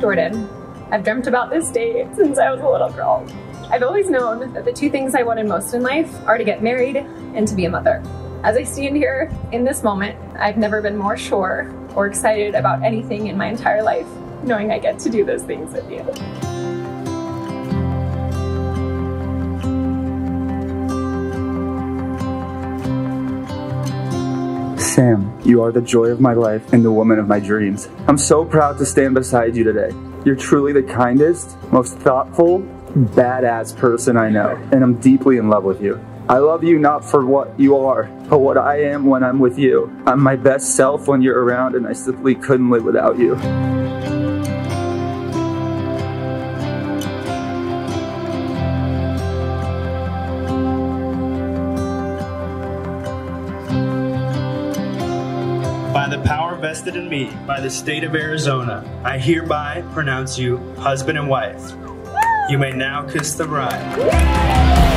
Jordan. I've dreamt about this day since I was a little girl. I've always known that the two things I wanted most in life are to get married and to be a mother. As I stand here in this moment, I've never been more sure or excited about anything in my entire life, knowing I get to do those things with you. Sam, you are the joy of my life and the woman of my dreams. I'm so proud to stand beside you today. You're truly the kindest, most thoughtful, badass person I know, and I'm deeply in love with you. I love you not for what you are, but what I am when I'm with you. I'm my best self when you're around, and I simply couldn't live without you. The power vested in me by the state of Arizona, I hereby pronounce you husband and wife. You may now kiss the bride.